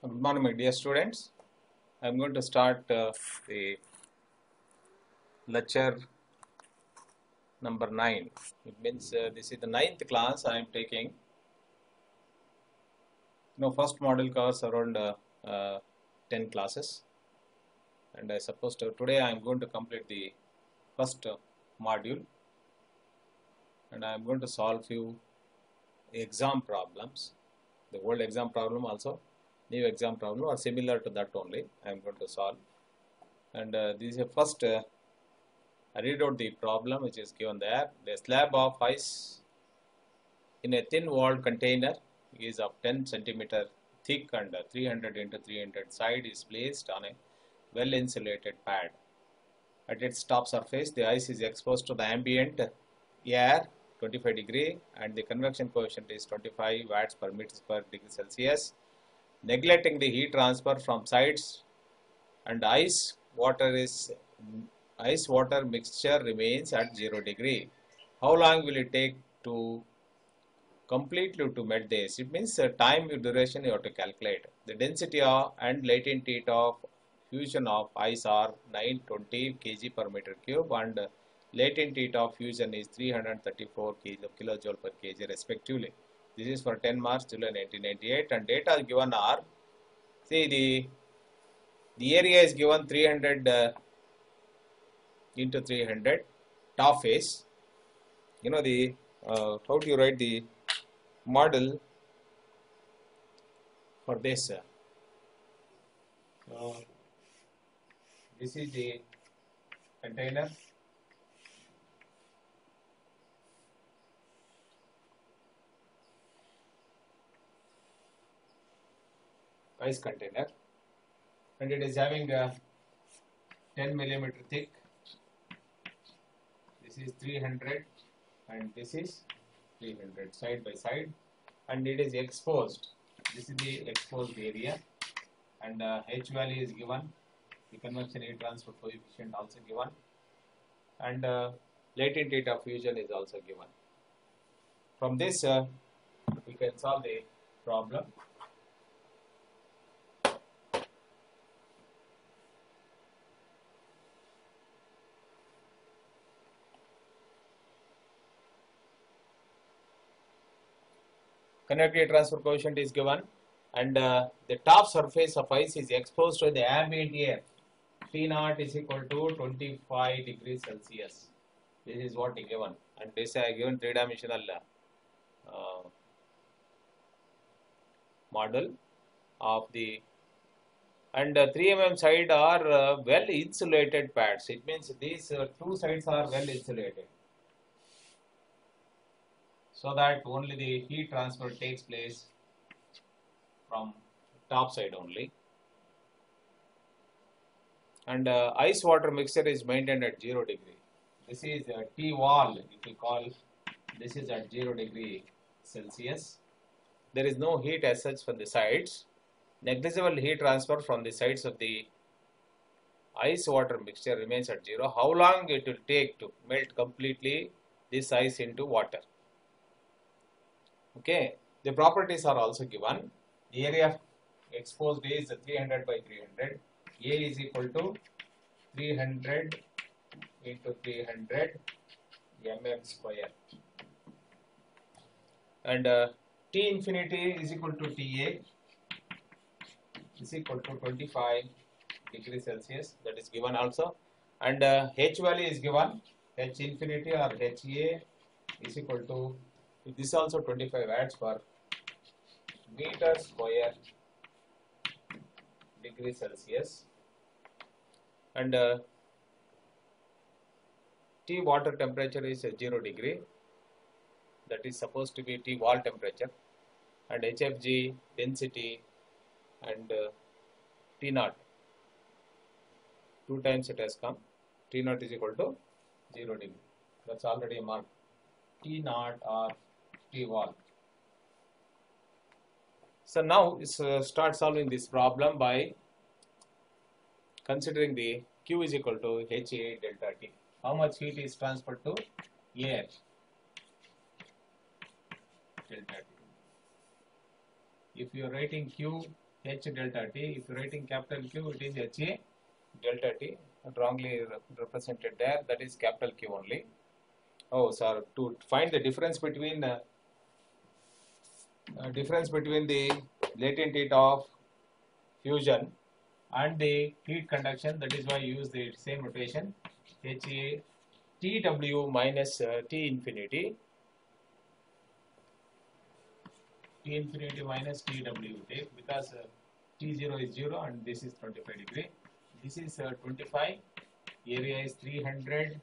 Good morning, my dear students. I am going to start uh, the lecture number 9. It means uh, this is the ninth class I am taking. You know, first model covers around uh, uh, 10 classes. And I suppose to, today I am going to complete the first module. And I am going to solve few exam problems. The old exam problem also new exam problem or similar to that only I am going to solve. And uh, this is a first uh, I read out the problem which is given there. The slab of ice in a thin walled container is of 10 centimeter thick and uh, 300 into 300 side is placed on a well insulated pad. At its top surface the ice is exposed to the ambient air 25 degree and the convection coefficient is 25 watts per meter square degree celsius neglecting the heat transfer from sides and ice water is ice water mixture remains at 0 degree. How long will it take to completely to melt this? It means the time duration you have to calculate. The density of and latent heat of fusion of ice are 920 kg per meter cube and latent heat of fusion is 334 kilo, kilojoule per kg respectively this is for 10 March July 1998 and data given are see the the area is given 300 uh, into 300 top face you know the uh, how do you write the model for this uh, this is the container ice container. And it is having a 10 millimeter thick. This is 300 and this is 300 side by side. And it is exposed. This is the exposed area. And uh, h value is given. The convection heat transfer coefficient also given. And uh, latent heat of fusion is also given. From this uh, we can solve the problem convective transfer coefficient is given and uh, the top surface of ice is exposed to the ambient air T naught is equal to 25 degrees Celsius. This is what is given and this is given three dimensional uh, model of the and uh, 3 mm side are uh, well insulated pads. It means these uh, two sides are well insulated so that only the heat transfer takes place from top side only. And uh, ice water mixture is maintained at 0 degree. This is a T wall if you call this is at 0 degree celsius. There is no heat as such from the sides. Negligible heat transfer from the sides of the ice water mixture remains at 0 how long it will take to melt completely this ice into water okay the properties are also given. The area exposed is 300 by 300 a is equal to 300 into 300 mm square. And uh, t infinity is equal to ta is equal to 25 degree celsius. That is given also. And uh, h value is given. H infinity or ha is equal to this also 25 watts per meter square degree Celsius. And uh, T water temperature is 0 degree. That is supposed to be T wall temperature. And HFG density and uh, T naught. Two times it has come. T naught is equal to 0 degree. That's already marked T naught or Wall. So now uh, start solving this problem by considering the Q is equal to HA delta T. How much heat is transferred to air? Delta T. If you are writing Q H delta T. If you're writing capital Q, it is HA delta T. Wrongly re- represented there. That is capital Q only. Oh, sir. To find the difference between uh, uh, difference between the latent heat of fusion and the heat conduction. That is why I use the same notation. HA TW minus uh, T infinity. T infinity minus TW because uh, T0 is 0 and this is 25 degree. This is uh, 25. Area is 300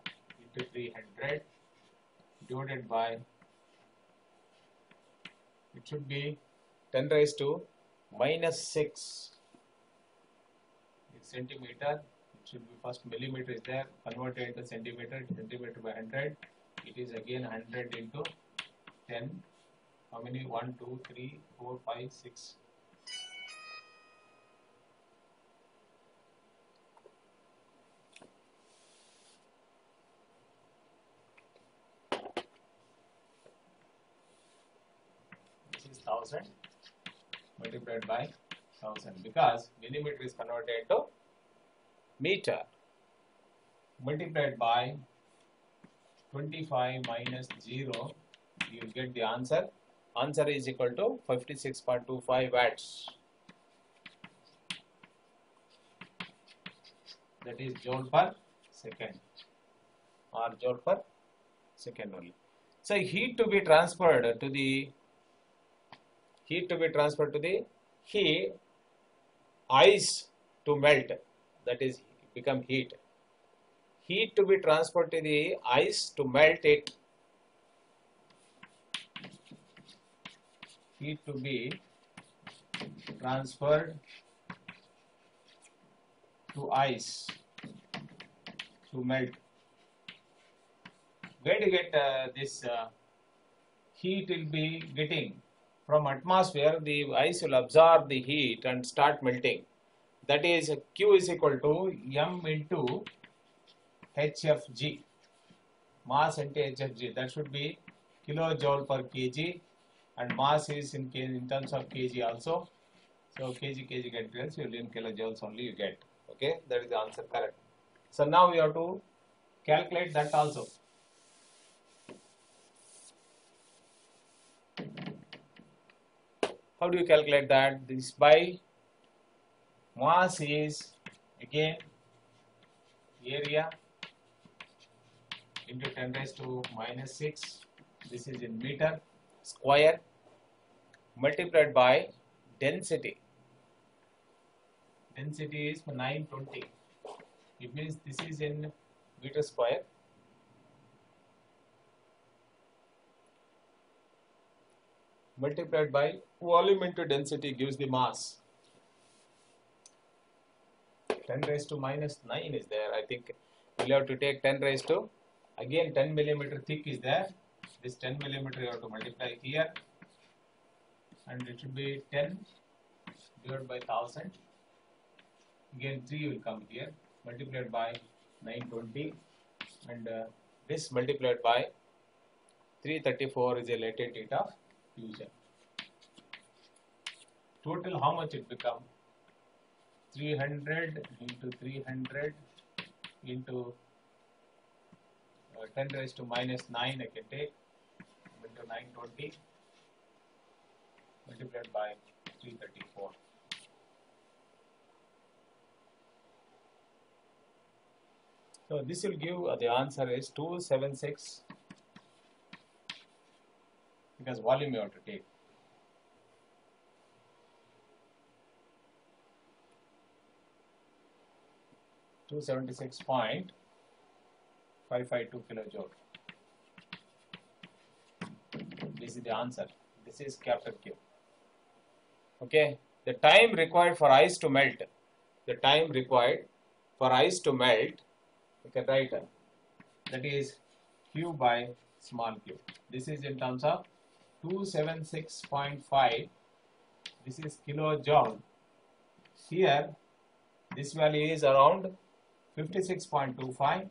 into 300 divided by it should be 10 raised to minus 6 centimeter it should be first millimeter is there. Converted into centimeter centimeter by 100 it is again 100 into 10 how many? 1 2 3 4 5 6 this is 1000 multiplied by 1000 because millimeter is converted to meter. Multiplied by 25 minus 0 you get the answer. Answer is equal to 56.25 watts. That is joule per second or joule per second only. So heat to be transferred to the heat to be transferred to the heat ice to melt that is become heat. Heat to be transferred to the ice to melt it. Heat to be transferred to ice to melt. Where to get uh, this uh, heat will be getting from atmosphere the ice will absorb the heat and start melting. That is q is equal to m into hfg mass into hfg that should be kilojoule per kg and mass is in in terms of kg also. So kg kg get cancelled you leave kilojoules only you get. Okay? That is the answer correct. So now we have to calculate that also how do you calculate that? This by mass is again area into 10 raised to minus 6 this is in meter square multiplied by density. Density is 920 it means this is in meter square multiplied by volume into density gives the mass. 10 raised to minus 9 is there. I think we'll have to take 10 raised to again 10 millimeter thick is there. This 10 millimeter you have to multiply here. And it should be 10 divided by 1000 again 3 will come here multiplied by 920 and uh, this multiplied by 334 is a latent heat of fusion total how much it become? 300 into 300 into uh, 10 raised to minus 9 I can take. Into 920 multiplied by 334 so this will give uh, the answer is 276 because volume you have to take Two seventy six point five five two kilojoule. This is the answer. This is capital Q. Okay. The time required for ice to melt. The time required for ice to melt. You can write that is Q by small q. This is in terms of 276.5. This is kilojoule. Here, this value is around 56.25.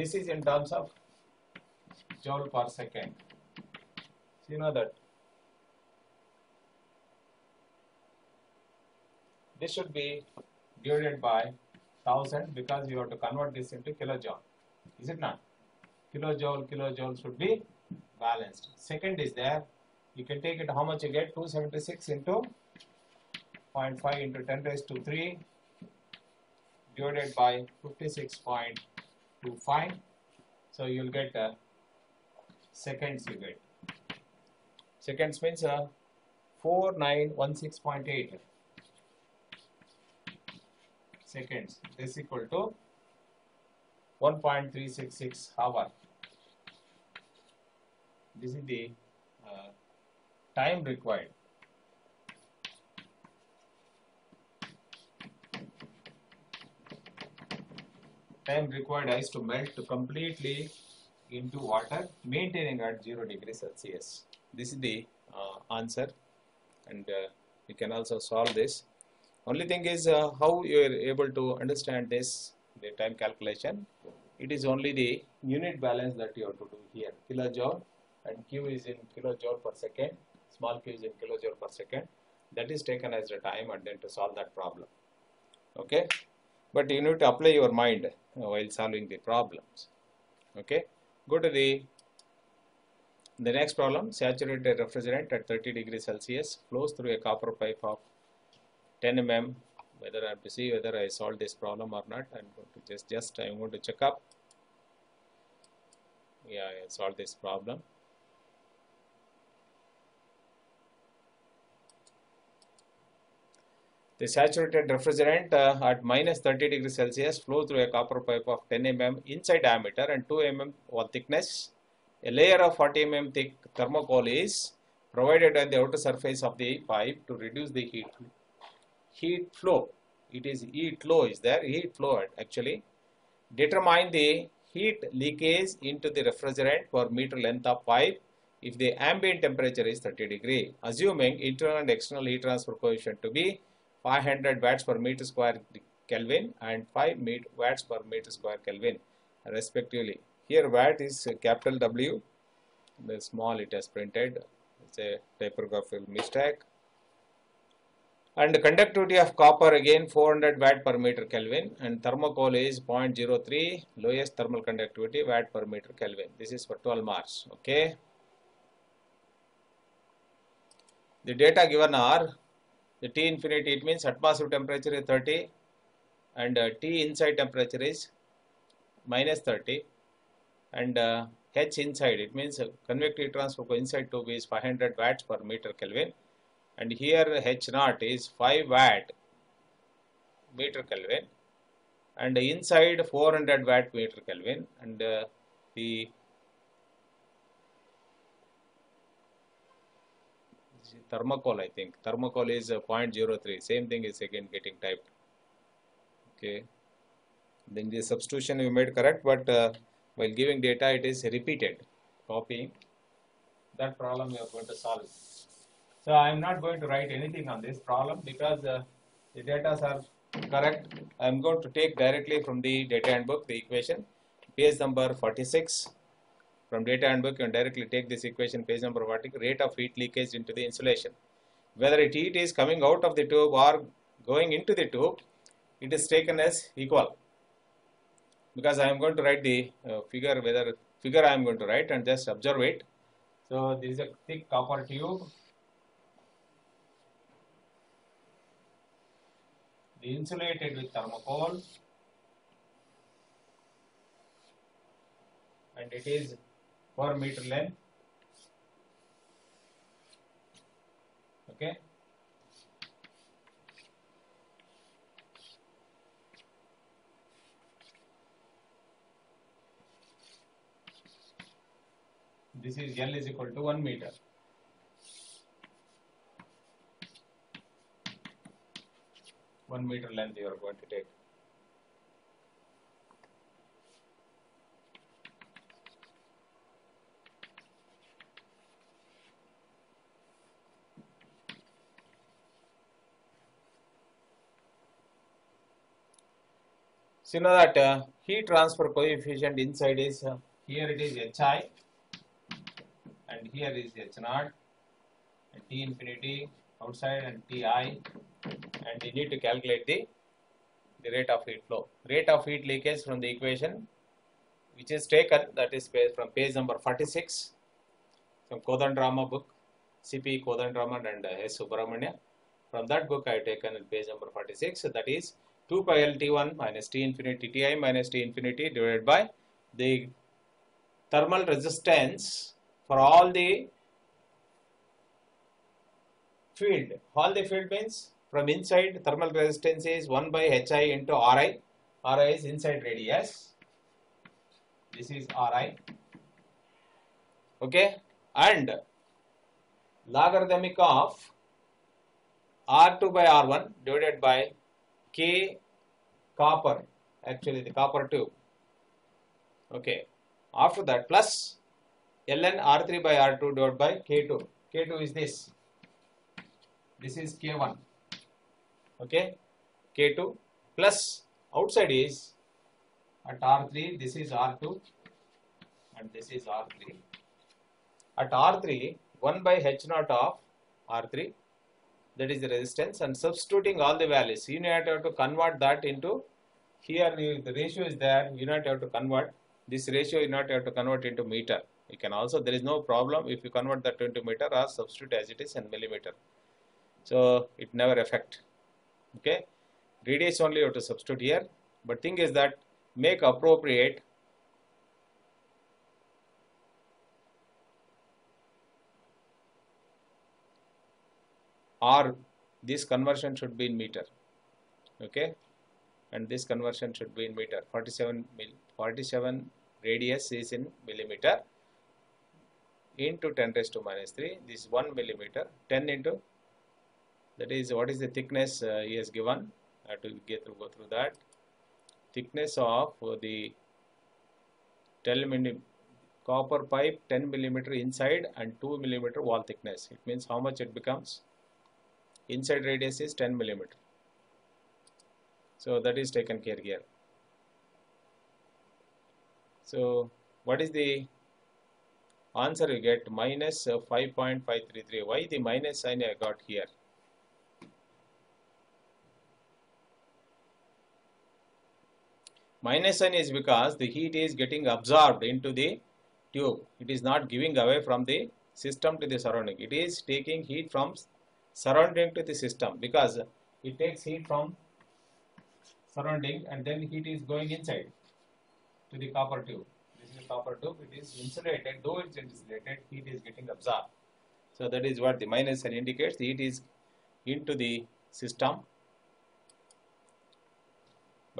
this is in terms of joule per second. So you know that this should be divided by 1000 because you have to convert this into kilojoule. Is it not? Kilojoule, kilojoule should be balanced. Second is there. You can take it how much you get 276 into 0.5 into 10 raised to 3 divided by 56.25. So you will get uh, seconds you get. Seconds means uh, 4916.8 seconds. This equal to 1.366 hour. This is the uh, time required. Time required ice to melt to completely into water, maintaining at 0 degrees Celsius. This is the uh, answer, and uh, can also solve this. Only thing is uh, how you are able to understand this, the time calculation. It is only the unit balance that you have to do here. Kilojoule and Q is in kilojoule per second, small q is in kilojoule per second. That is taken as the time and then to solve that problem. Okay, but you need to apply your mind uh, while solving the problems. Okay, go to the the next problem. Saturated refrigerant at 30 degrees Celsius flows through a copper pipe of 10 mm. Whether I have to see whether I solved this problem or not. I'm going to just just I'm going to check up. Yeah, I solved this problem. The saturated refrigerant uh, at minus 30 degrees Celsius flow through a copper pipe of 10 mm inside diameter and 2 mm wall thickness. A layer of 40 mm thick thermocol is provided on the outer surface of the pipe to reduce the heat heat flow. It is heat flow is there, heat flow actually. Determine the heat leakage into the refrigerant per meter length of pipe if the ambient temperature is 30 degree. Assuming internal and external heat transfer coefficient to be 500 watts per meter square Kelvin and 5 watts per meter square Kelvin respectively. Here watt is capital W, the small it has printed, it's a typographical mistake. And the conductivity of copper again 400 watt per meter Kelvin and thermocol is 0.03 lowest thermal conductivity watt per meter Kelvin. This is for 12 marks. Okay. The data given are the T infinity it means atmospheric temperature is 30 and uh, T inside temperature is minus 30 and uh, H inside it means uh, convective transfer inside tube is 500 watts per meter Kelvin and here H naught is 5 watt meter Kelvin. And inside 400 watt meter Kelvin. And uh, the thermocol I think. Thermocol is uh, 0.03 same thing is again getting typed. Okay. Then the substitution you made correct but uh, while giving data it is repeated. Copying. That problem you are going to solve so I am not going to write anything on this problem because uh, the data are correct. I am going to take directly from the data handbook the equation. Page number 46 from data handbook you can directly take this equation page number 40 rate of heat leakage into the insulation. Whether it heat is coming out of the tube or going into the tube it is taken as equal. Because I am going to write the uh, figure whether figure I am going to write and just observe it. So this is a thick copper tube insulated with thermocol. And it is per meter length. Okay. This is L is equal to 1 meter one meter length you are going to take. So you know that uh, heat transfer coefficient inside is uh, here it is Hi and here is H naught infinity outside and Ti and you need to calculate the, the rate of heat flow. Rate of heat leakage from the equation which is taken that is from page number 46 from Kothandaraman book CP Kothandaraman and uh, S. Subramanyan. From that book I have taken page number 46 so that is 2 pi L T1 minus T infinity Ti minus T infinity divided by the thermal resistance for all the field. All the field means from inside thermal resistance is 1 by Hi into Ri. Ri is inside radius. This is Ri. Okay. And logarithmic of R2 by R1 divided by K copper. Actually the copper tube. Okay. After that plus ln R3 by R2 divided by K2. K2 is this. This is K1. Okay. K2 plus outside is at R3 this is R2 and this is R3. At R3 1 by H naught of R3 that is the resistance and substituting all the values you need to convert that into here the ratio is there you not have to convert this ratio you not have to convert into meter you can also there is no problem if you convert that into meter or substitute as it is in millimeter so it never affect. Okay? Radius only you have to substitute here. But thing is that make appropriate or this conversion should be in meter. Okay? And this conversion should be in meter. 47 mil 47 radius is in millimeter. Into 10 raised to minus 3 this 1 millimeter. 10 into that is what is the thickness uh, he has given? I to get through, go through that. Thickness of the 10 millimeter copper pipe 10 millimeter inside and 2 millimeter wall thickness. It means how much it becomes? Inside radius is 10 millimeter. So that is taken care here. So what is the answer you get? Minus 5.533 why the minus sign I got here minus sign is because the heat is getting absorbed into the tube it is not giving away from the system to the surrounding it is taking heat from surrounding to the system because it takes heat from surrounding and then heat is going inside to the copper tube. This is a copper tube, it is insulated, though it's insulated, heat is getting absorbed. So that is what the minus sign indicates, the heat is into the system.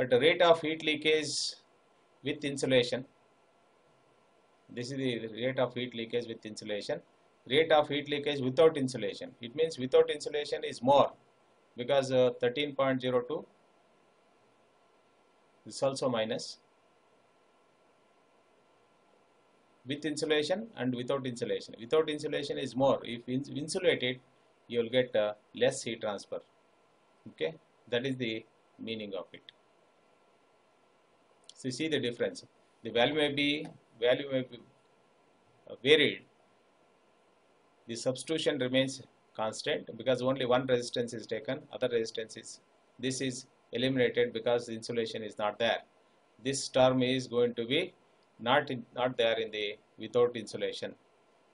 But the rate of heat leakage with insulation, this is the rate of heat leakage with insulation rate of heat leakage without insulation. It means without insulation is more because uh, 13.02 is also minus with insulation and without insulation. Without insulation is more. If insulated, you will get uh, less heat transfer. Okay, that is the meaning of it. So you see the difference. The value may be value may be varied. The substitution remains constant because only one resistance is taken other resistance is this is eliminated because the insulation is not there. This term is going to be not in, not there in the without insulation.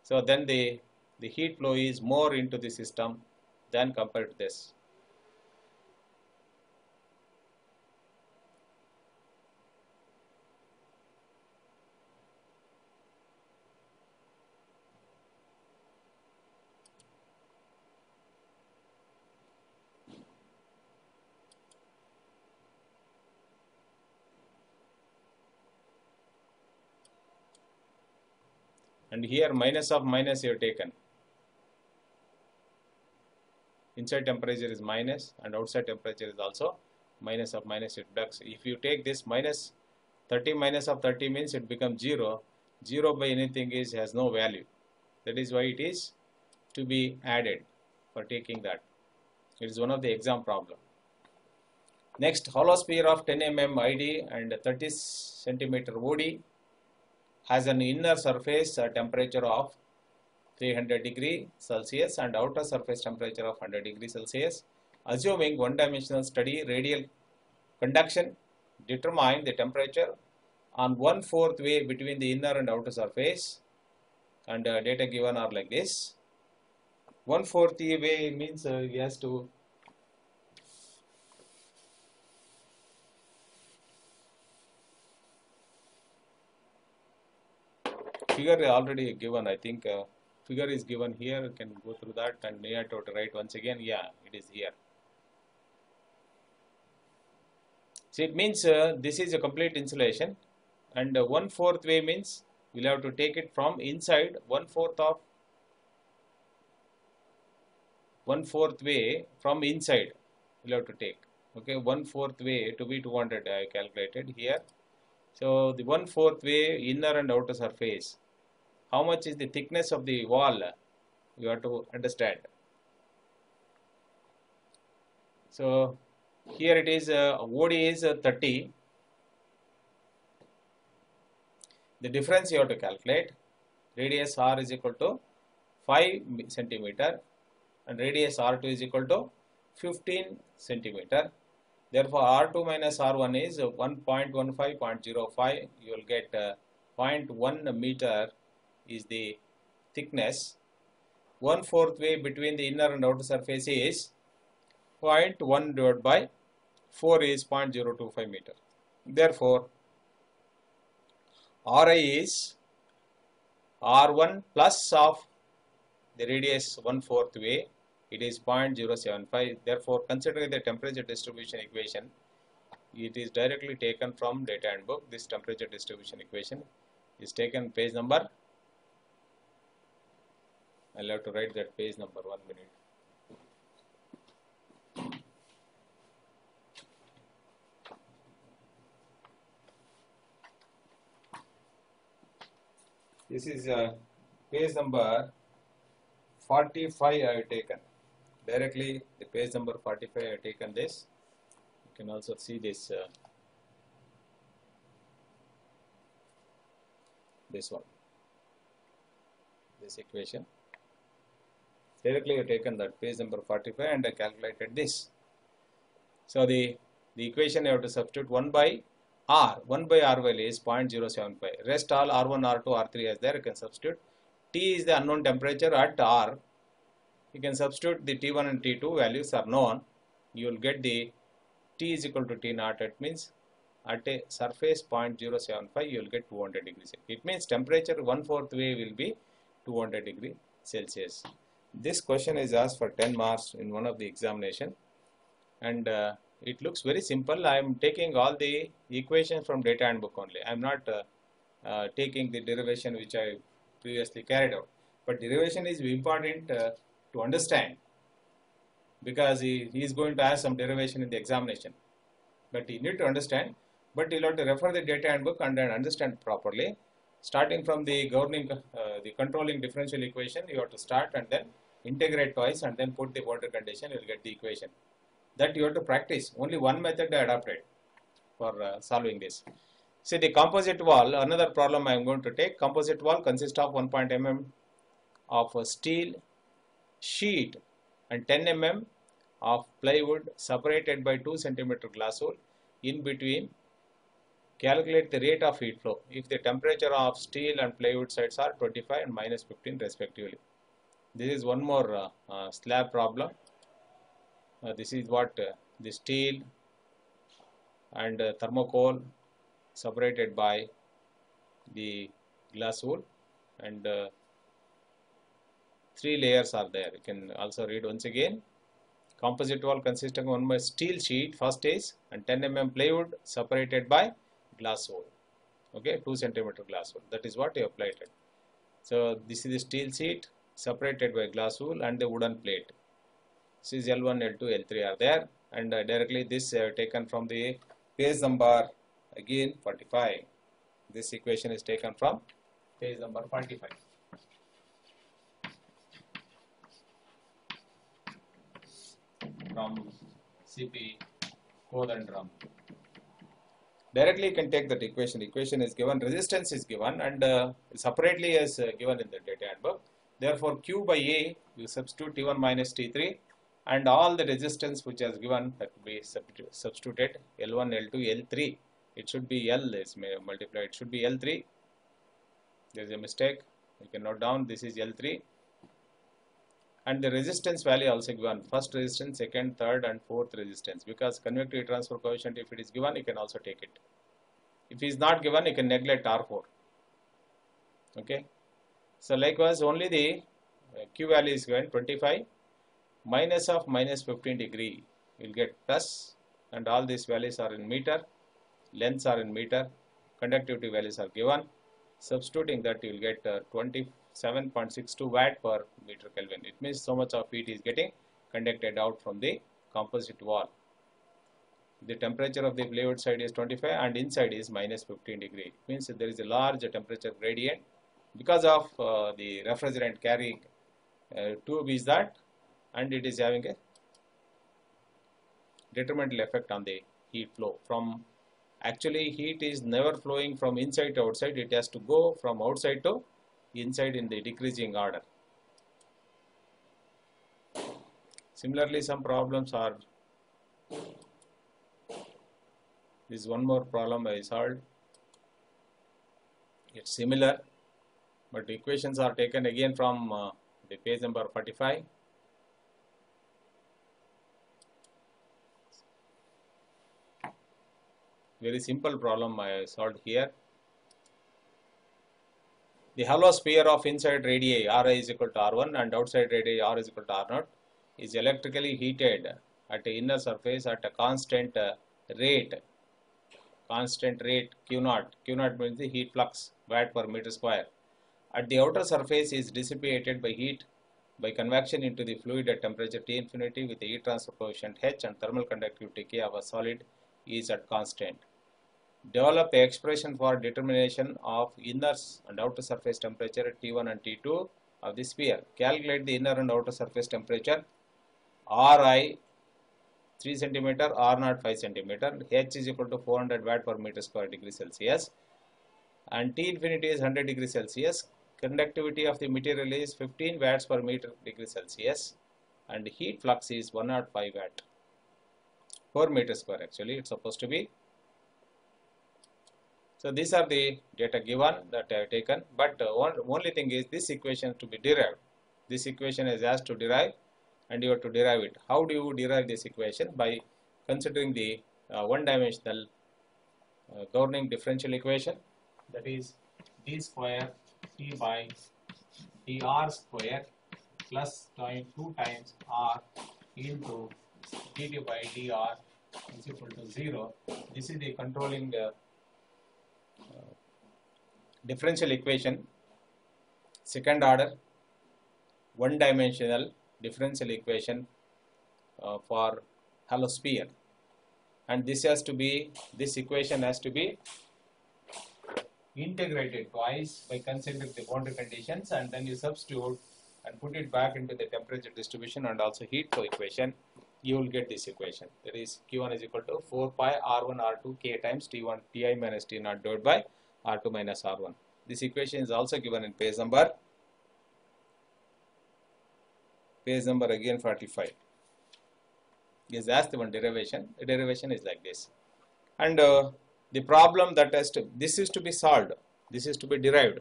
So then the the heat flow is more into the system than compared to this and here minus of minus you have taken. Inside temperature is minus and outside temperature is also minus of minus it ducks if you take this minus 30 minus of 30 means it becomes 0 0 by anything is has no value. That is why it is to be added for taking that. It is one of the exam problem. Next, hollow sphere of 10 mm ID and 30 centimeter OD has an inner surface uh, temperature of 300 degree Celsius and outer surface temperature of 100 degree Celsius. Assuming one dimensional study radial conduction, determine the temperature on one fourth way between the inner and outer surface and uh, data given are like this. One fourth way means uh, has to figure already given I think uh, figure is given here. You can go through that and near to write once again. Yeah it is here. So it means uh, this is a complete insulation and uh, one fourth way means we'll have to take it from inside. One fourth of one fourth way from inside we'll have to take. Okay one fourth way to be 200 I calculated here. So the one fourth way inner and outer surface how much is the thickness of the wall you have to understand. So here it is uh, OD is uh, 30 the difference you have to calculate. Radius r is equal to 5 centimeter and radius r2 is equal to 15 centimeter. Therefore r2 minus r1 is 1.15 0.05 you will get uh, 0.1 meter is the thickness. One fourth way between the inner and outer surface is 0.1 divided by 4 is 0.025 meter. Therefore Ri is R1 plus of the radius 1 fourth way. It is 0.075 therefore considering the temperature distribution equation it is directly taken from data handbook this temperature distribution equation is taken page number I'll have to write that page number one minute. This is uh, page number 45 I have taken. Directly the page number 45 I have taken this. You can also see this uh, this one this equation directly I have taken that page number 45 and I calculated this so the the equation you have to substitute 1 by r 1 by r value is 0.075 rest all r1 r2 r3 is there you can substitute T is the unknown temperature at R. You can substitute the T1 and T2 values are known. You will get the T is equal to T naught. It means at a surface 0.075 you will get 200 degrees. It means temperature one fourth way will be 200 degree Celsius. This question is asked for 10 marks in one of the examination and uh, it looks very simple. I am taking all the equations from data handbook only. I am not uh, uh, taking the derivation which I previously carried out. But derivation is important uh, to understand because he, he is going to ask some derivation in the examination. But you need to understand, but you have to refer the data handbook and understand properly. Starting from the governing, uh, the controlling differential equation, you have to start and then integrate twice and then put the boundary condition, you will get the equation. That you have to practice. Only one method I adopted for uh, solving this. See the composite wall, another problem I am going to take. Composite wall consists of 1. mm of a steel sheet and 10 mm of plywood separated by 2 centimeter glass wool in between. Calculate the rate of heat flow if the temperature of steel and plywood sides are 25 and minus 15 respectively. This is one more uh, uh, slab problem. Uh, this is what the steel and thermocol separated by the glass wool and uh, three layers are there. You can also read once again. Composite wall consisting of one by steel sheet first is and 10 mm plywood separated by glass wool. Okay 2 centimeter glass wool. That is what you applied it. So this is the steel sheet separated by glass wool and the wooden plate this is L1 L2 L3 are there and uh, directly this uh, taken from the page number again 45 this equation is taken from page number 45 from CP Kothandaraman. Directly you can take that equation. Equation is given, resistance is given and uh, separately is uh, given in the data handbook. Therefore, Q by A, you substitute T1 minus T3 and all the resistance which is given that will be substituted L1, L2, L3. It should be L is multiplied, it should be L3. There is a mistake. You can note down. This is L3 and the resistance value also given. First resistance second third and fourth resistance. Because convective transfer coefficient if it is given you can also take it. If it is not given you can neglect r4 okay so likewise only the uh, q value is given 25 minus of minus 15 degree you will get plus and all these values are in meter lengths are in meter conductivity values are given substituting that you will get uh, 20 7.62 watt per meter Kelvin. It means so much of heat is getting conducted out from the composite wall. The temperature of the fluid side is 25 and inside is minus 15 degree. It means there is a large temperature gradient because of uh, the refrigerant carrying uh, tube is that and it is having a detrimental effect on the heat flow from actually heat is never flowing from inside to outside it has to go from outside to inside in the decreasing order. Similarly, some problems are, this is one more problem I solved. It's similar, but equations are taken again from uh, the page number 45. Very simple problem I solved here. The hollow sphere of inside radii Ri is equal to R1 and outside radii R is equal to R0 is electrically heated at the inner surface at a constant uh, rate. Constant rate Q naught Q naught means the heat flux watt per meter square at the outer surface is dissipated by heat by convection into the fluid at temperature T infinity with the heat transfer coefficient H and thermal conductivity K of a solid is at constant develop the expression for determination of inner and outer surface temperature at T1 and T2 of the sphere. Calculate the inner and outer surface temperature Ri 3 cm, R0 5 cm, H is equal to 400 watt per meter square degree Celsius and T infinity is 100 degree Celsius. Conductivity of the material is 15 watts per meter degree Celsius and heat flux is 105 watt per meter square actually it's supposed to be so these are the data given that I have taken, but uh, one, only thing is this equation to be derived. This equation is asked to derive and you have to derive it. How do you derive this equation? By considering the uh, one-dimensional uh, governing differential equation that is d square t by dr square plus 2 times r into dt by dr is equal to 0. This is the controlling uh, differential equation second order one dimensional differential equation uh, for hollow sphere and this has to be this equation has to be integrated twice by considering the boundary conditions and then you substitute and put it back into the temperature distribution and also heat flow equation. You will get this equation. That is q1 is equal to 4 pi r1 r2 k times t1 ti minus t0 divided by R2 minus R1. This equation is also given in page number page number again 45 is asked one derivation. The derivation is like this. And uh, the problem that has to this is to be solved this is to be derived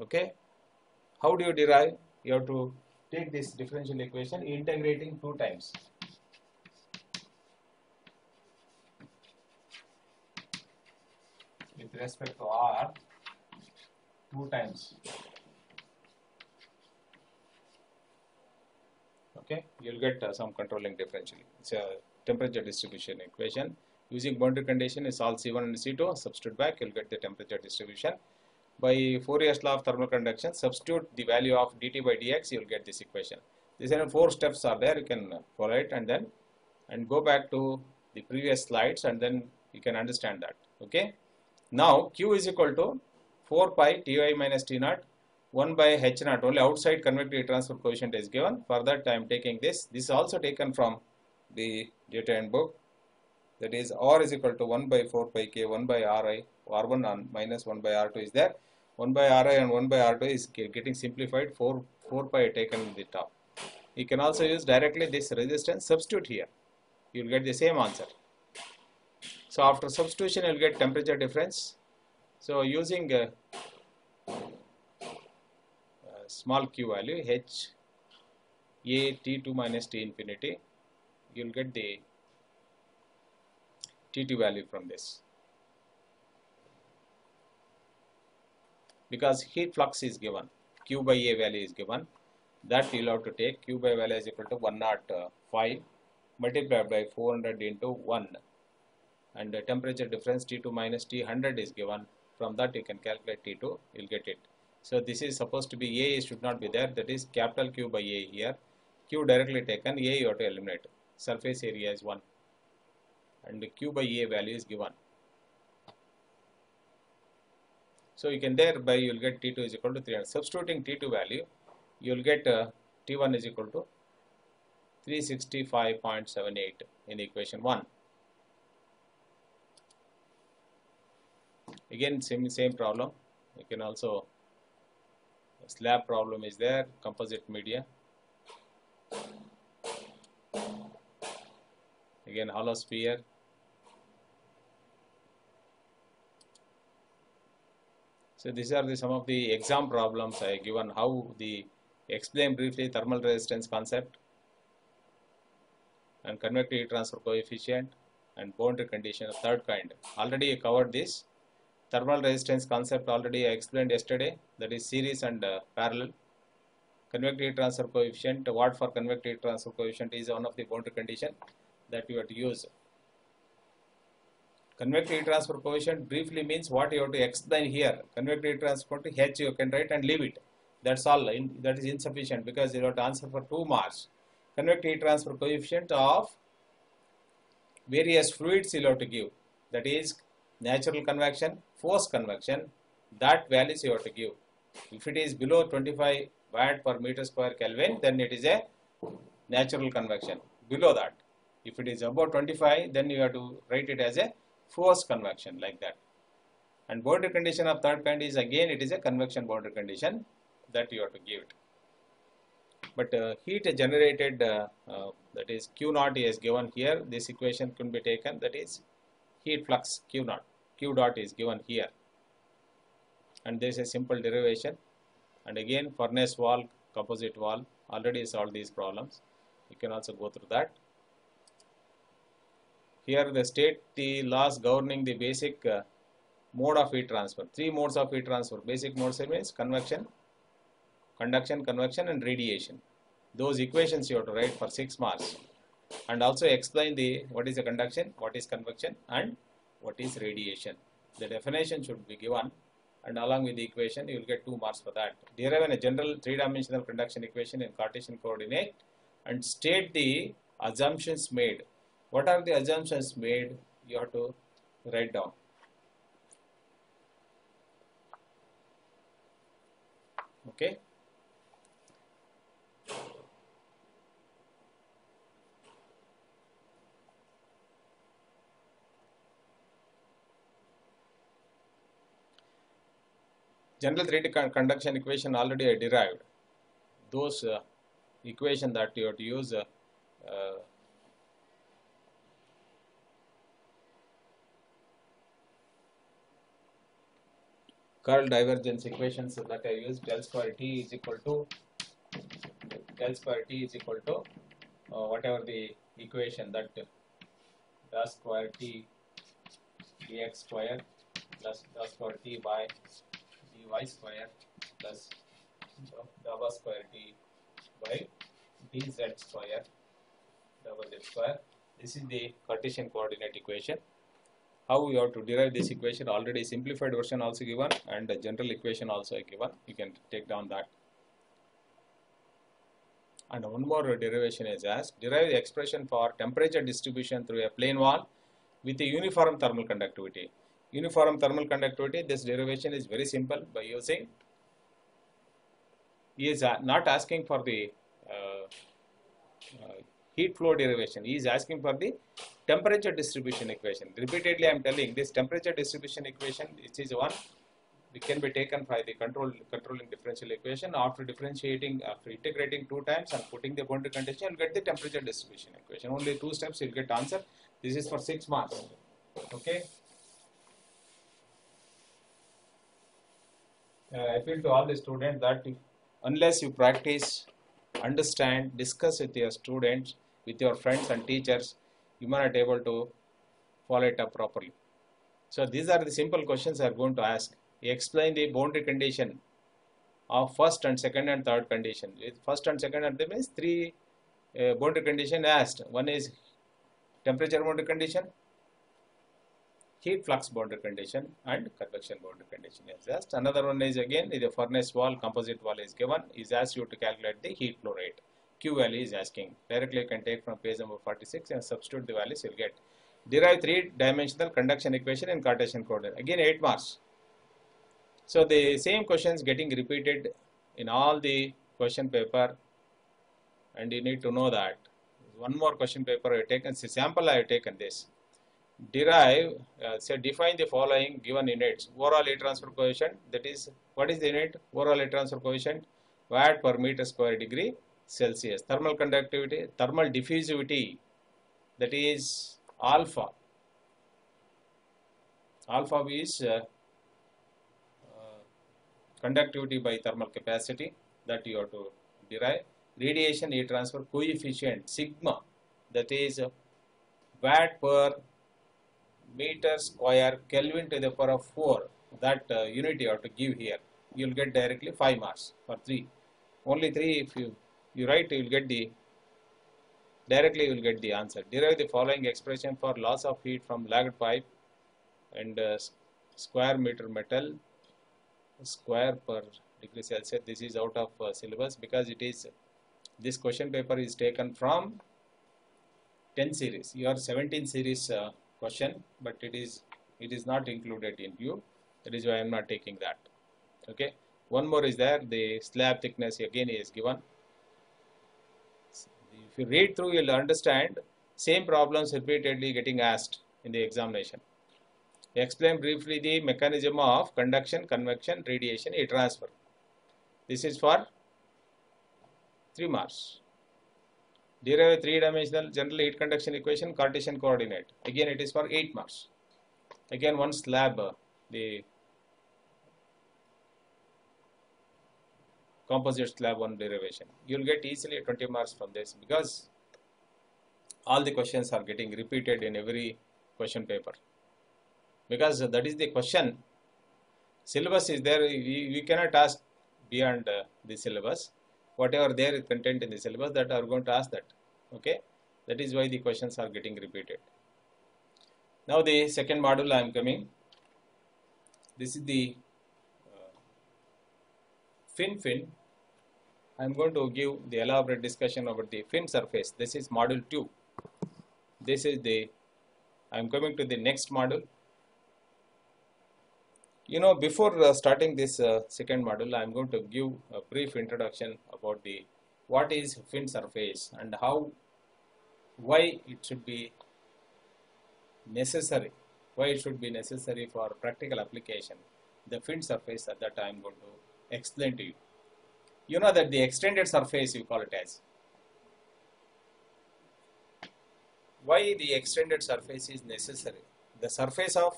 okay how do you derive you have to take this differential equation integrating two times with respect to R two times. Okay, you'll get uh, some controlling differential. It's a temperature distribution equation. Using boundary condition is all C1 and C2, substitute back, you'll get the temperature distribution. By Fourier's law of thermal conduction, substitute the value of dt by dx, you'll get this equation. These are four steps are there, you can follow it and then and go back to the previous slides and then you can understand that. Okay. Now Q is equal to 4 pi Ty minus T naught 1 by H naught only outside convective transfer coefficient is given. For that I am taking this. This is also taken from the data handbook that is R is equal to 1 by 4 pi k 1 by Ri R1 and minus 1 by R2 is there. 1 by Ri and 1 by R2 is getting simplified 4 4 pi taken in the top. You can also use directly this resistance substitute here. You will get the same answer. So after substitution you will get temperature difference. So using uh, uh, small q value h a t2 minus t infinity you will get the T2 value from this. Because heat flux is given, Q by A value is given, that you will have to take Q by value is equal to 105 uh, multiplied by 400 into 1 and the temperature difference T2 minus T100 is given. From that you can calculate T2, you will get it. So this is supposed to be A should not be there, that is capital Q by A here. Q directly taken, A you have to eliminate. Surface area is 1 and the q by a value is given. So you can thereby you will get T2 is equal to 300. Substituting T2 value, you will get uh, T1 is equal to 365.78 in equation 1. Again same same problem. You can also slab problem is there, composite media. Again hollow sphere So these are the some of the exam problems I have given how the explain briefly thermal resistance concept and convective transfer coefficient and boundary condition of third kind. Already I covered this thermal resistance concept already I explained yesterday that is series and uh, parallel. Convective transfer coefficient what for convective transfer coefficient is one of the boundary condition that you have to use Convective heat transfer coefficient briefly means what you have to explain here. Convective heat transfer to H you can write and leave it. That's all. In, that is insufficient because you have to answer for two marks. Convective heat transfer coefficient of various fluids you have to give. That is natural convection, forced convection. That values you have to give. If it is below 25 watt per meter square Kelvin, then it is a natural convection. Below that, if it is above 25, then you have to write it as a forced convection like that. And boundary condition of third kind is again it is a convection boundary condition that you have to give it. But uh, heat generated uh, uh, that is Q naught is given here. This equation can be taken that is heat flux Q naught. Q dot is given here. And this is a simple derivation. And again furnace wall, composite wall already solved these problems. You can also go through that. Here the state the laws governing the basic uh, mode of heat transfer. Three modes of heat transfer. Basic modes means convection, conduction, convection and radiation. Those equations you have to write for 6 marks. And also explain the what is the conduction, what is convection and what is radiation. The definition should be given and along with the equation you will get 2 marks for that. Derive a general three-dimensional conduction equation in Cartesian coordinate and state the assumptions made what are the assumptions made you have to write down? Okay. General 3D conduction equation already derived. Those uh, equation that you have to use uh, uh, curl divergence equations that I use del square T is equal to del square T is equal to uh, whatever the equation that the square T dx square plus the square T by dy square plus double square T by dz square double z square. This is the Cartesian coordinate equation how you have to derive this equation already simplified version also given and the general equation also given. You can take down that. And one more derivation is asked derive the expression for temperature distribution through a plane wall with a uniform thermal conductivity. Uniform thermal conductivity this derivation is very simple by using he is not asking for the uh, uh, heat flow derivation he is asking for the temperature distribution equation. Repeatedly I am telling this temperature distribution equation, which is one, it can be taken by the control controlling differential equation. After differentiating, after integrating two times and putting the boundary condition, you'll get the temperature distribution equation. Only two steps, you'll get answer. This is for six marks. Okay. Uh, I appeal to all the students that if, unless you practice, understand, discuss with your students, with your friends and teachers, you are not able to follow it up properly. So these are the simple questions I am going to ask. Explain the boundary condition of first and second and third condition. First and second and means three uh, boundary condition asked. One is temperature boundary condition, heat flux boundary condition and convection boundary condition is asked. Another one is again the furnace wall, composite wall is given, is asked you to calculate the heat flow rate. Q value is asking. Directly you can take from page number 46 and substitute the values you'll get. Derive three dimensional conduction equation in Cartesian coordinate. Again 8 marks. So the same questions getting repeated in all the question paper and you need to know that. One more question paper I have taken, sample I have taken this. Derive, uh, say define the following given units. Overall heat transfer coefficient, that is, what is the unit? Overall heat transfer coefficient, watt per meter square degree Celsius. Thermal conductivity, thermal diffusivity, that is alpha. Alpha is uh, conductivity by thermal capacity that you have to derive. Radiation heat transfer coefficient sigma that is watt per meter square Kelvin to the power of 4 that uh, unit you have to give here. You will get directly 5 marks for 3. Only 3 if you, you write you will get the directly you will get the answer. Derive the following expression for loss of heat from lagged pipe and uh, square meter metal square per degree Celsius. This is out of uh, syllabus because it is this question paper is taken from 10 series. Your 17 series uh, question, but it is it is not included in you. That is why I am not taking that. Okay. One more is there. The slab thickness again is given. If you read through, you'll understand same problems repeatedly getting asked in the examination. Explain briefly the mechanism of conduction, convection, radiation, heat transfer. This is for 3 marks. Derive a three-dimensional general heat conduction equation, Cartesian coordinate. Again, it is for 8 marks. Again, one slab, uh, the composite slab one derivation. You will get easily 20 marks from this because all the questions are getting repeated in every question paper because that is the question. Syllabus is there, we, we cannot ask beyond uh, the syllabus. Whatever there is content in the syllabus that are going to ask that. Okay, that is why the questions are getting repeated. Now the second module I am coming. This is the fin fin. I am going to give the elaborate discussion about the fin surface. This is module 2. This is the, I am coming to the next module you know, before uh, starting this uh, second module, I am going to give a brief introduction about the what is fin surface and how, why it should be necessary, why it should be necessary for practical application. The fin surface at that I am going to explain to you. You know that the extended surface you call it as. Why the extended surface is necessary? The surface of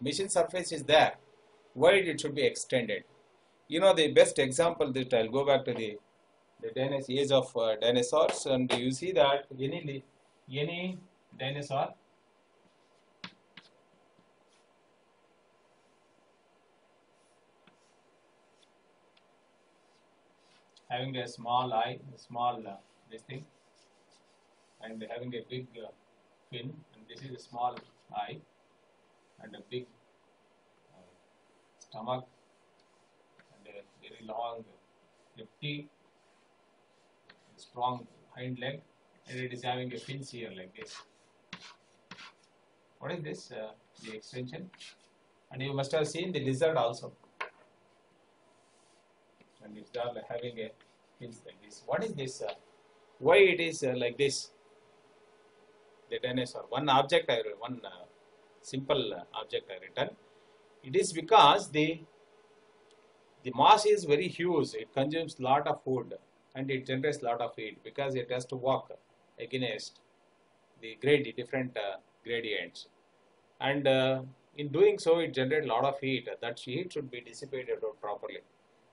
machine surface is there why it should be extended. You know the best example that I'll go back to the the dinosaur age of uh, dinosaurs and you see that any any dinosaur having a small eye, a small uh, this thing, and having a big uh, fin, and this is a small eye and a big stomach and a very long, hefty, strong hind leg and it is having a fins here like this. What is this? Uh, the extension. And you must have seen the lizard also. And it's all having a fins like this. What is this? Uh, why it is uh, like this? the dinosaur. One object I one uh, simple uh, object I written. It is because the the mass is very huge. It consumes lot of food and it generates lot of heat because it has to walk against the grade different uh, gradients and uh, in doing so it generates a lot of heat that heat should be dissipated properly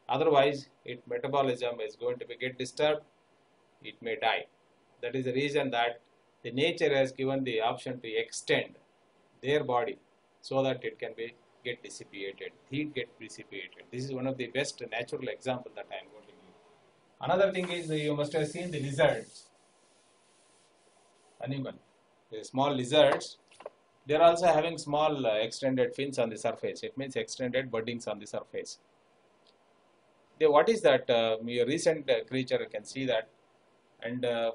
otherwise its metabolism is going to be get disturbed. It may die. That is the reason that the nature has given the option to extend their body so that it can be get dissipated heat get dissipated. This is one of the best natural example that i am going to give. Another thing is you must have seen the lizards. Animal. The small lizards they are also having small uh, extended fins on the surface. It means extended buddings on the surface. They, what is that? Uh, your recent uh, creature you can see that. And uh,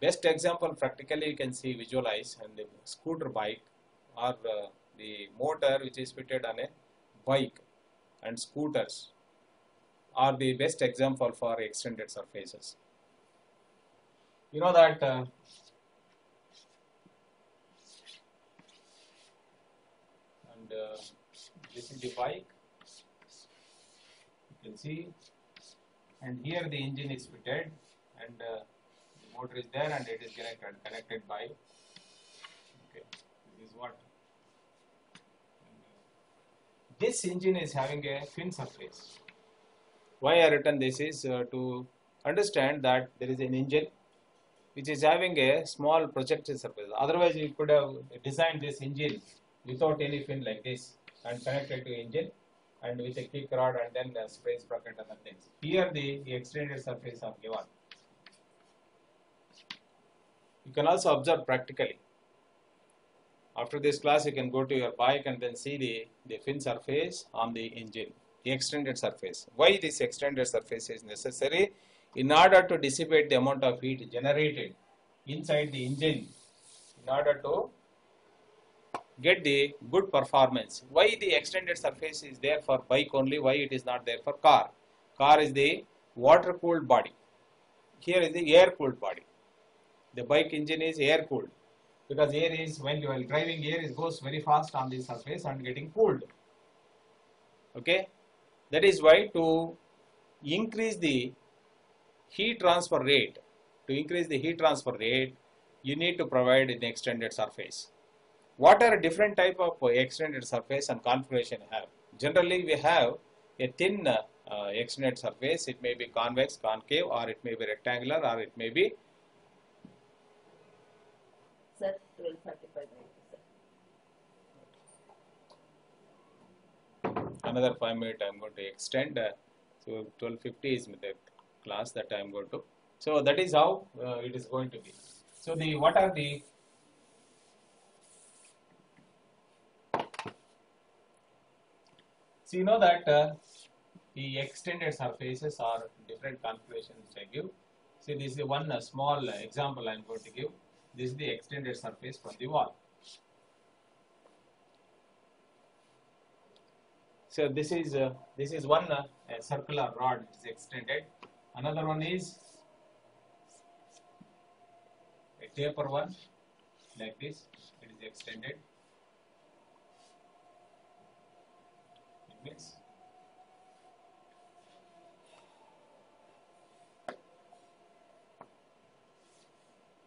best example practically you can see visualize and the scooter bike or the motor which is fitted on a bike and scooters are the best example for extended surfaces. You know that uh, uh, this is the bike you can see? And here the engine is fitted and uh, the motor is there and it is connected connected by okay this is what. And, uh, this engine is having a fin surface. Why I written this is uh, to understand that there is an engine which is having a small projected surface. Otherwise you could have designed this engine without any fin like this and connected to engine and with a kick rod and then the spray sprocket and other things. Here the, the extended surface are given. You can also observe practically. After this class you can go to your bike and then see the, the fin surface on the engine, the extended surface. Why this extended surface is necessary? In order to dissipate the amount of heat generated inside the engine in order to get the good performance. Why the extended surface is there for bike only, why it is not there for car? Car is the water cooled body. Here is the air cooled body. The bike engine is air cooled because air is when you are driving air it goes very fast on the surface and getting cooled. Okay, that is why to increase the heat transfer rate, to increase the heat transfer rate, you need to provide an extended surface what are different type of extended surface and configuration have? Generally, we have a thin uh, uh, extended surface. It may be convex, concave, or it may be rectangular, or it may be. Sir, 1235 Another five minutes I am going to extend. Uh, so 1250 is the class that I am going to. So that is how uh, it is going to be. So the what are the So you know that uh, the extended surfaces are different configurations I give. See this is one uh, small uh, example I am going to give. This is the extended surface from the wall. So this is uh, this is one uh, circular rod is extended. Another one is a taper one like this. It is extended.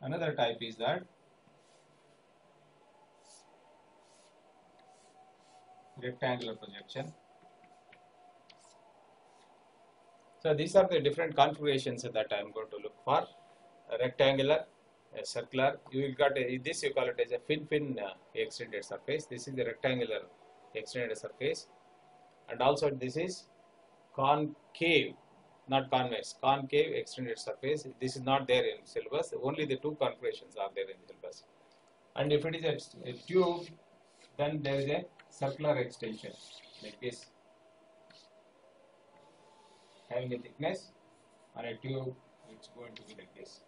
Another type is that rectangular projection. So these are the different configurations that I am going to look for. A rectangular, a circular. You will got a, this you call it as a pin fin uh, extended surface. This is the rectangular extended surface and also this is concave not convex. Concave extended surface. This is not there in syllabus. Only the two configurations are there in syllabus. And if it is a, a tube then there is a circular extension like this. Having a thickness on a tube it's going to be like this.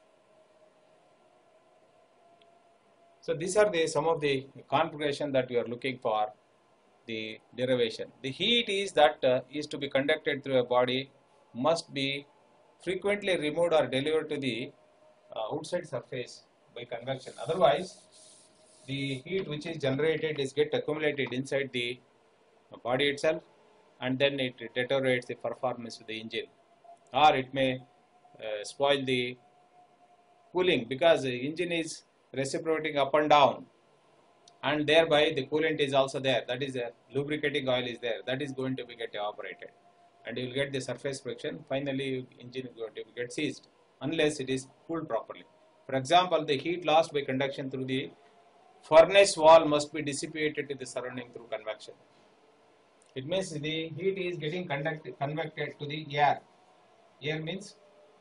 So these are the some of the configuration that we are looking for the derivation. The heat is that uh, is to be conducted through a body must be frequently removed or delivered to the uh, outside surface by convection. Otherwise, the heat which is generated is get accumulated inside the body itself and then it deteriorates the performance of the engine or it may uh, spoil the cooling because the engine is reciprocating up and down and thereby the coolant is also there. That is a lubricating oil is there. That is going to be get evaporated. And you will get the surface friction. Finally engine is going to get seized unless it is cooled properly. For example the heat lost by conduction through the furnace wall must be dissipated to the surrounding through convection. It means the heat is getting conducted convected to the air. Air means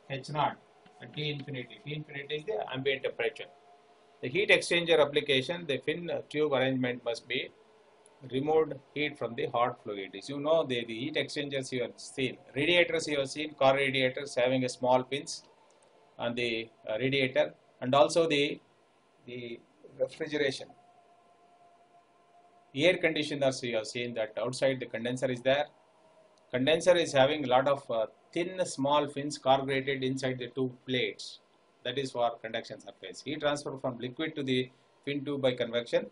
h naught and T infinity. T infinity is the ambient temperature. The heat exchanger application, the fin tube arrangement must be removed heat from the hot fluid. As you know, the, the heat exchangers you have seen, radiators you have seen, car radiators having a small pins on the uh, radiator and also the, the refrigeration. Air conditioners you have seen that outside the condenser is there. Condenser is having a lot of uh, thin small fins corrugated inside the two plates that is for conduction surface heat transfer from liquid to the fin tube by convection.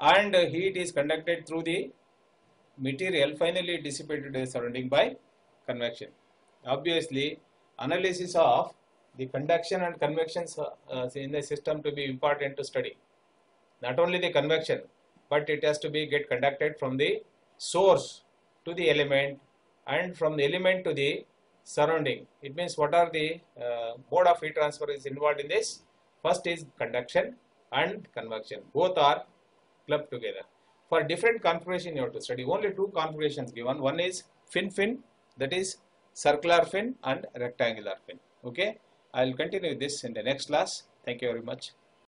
And uh, heat is conducted through the material finally dissipated the surrounding by convection. Obviously analysis of the conduction and convection uh, in the system to be important to study. Not only the convection but it has to be get conducted from the source to the element and from the element to the surrounding. It means what are the uh, mode of heat transfer is involved in this? First is conduction and convection. Both are clubbed together. For different configuration you have to study. Only two configurations given. One is pin-fin that is circular fin and rectangular fin. Okay. I will continue this in the next class. Thank you very much.